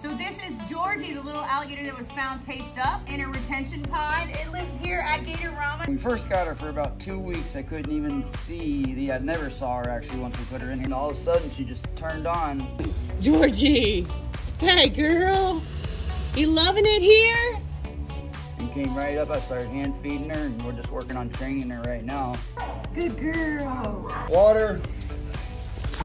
So this is Georgie, the little alligator that was found taped up in a retention pond. It lives here at Gatorama. We first got her for about two weeks. I couldn't even see the, I never saw her actually once we put her in here. And all of a sudden she just turned on. Georgie, hey girl, you loving it here? And came right up. I started hand feeding her and we're just working on training her right now. Good girl. Water,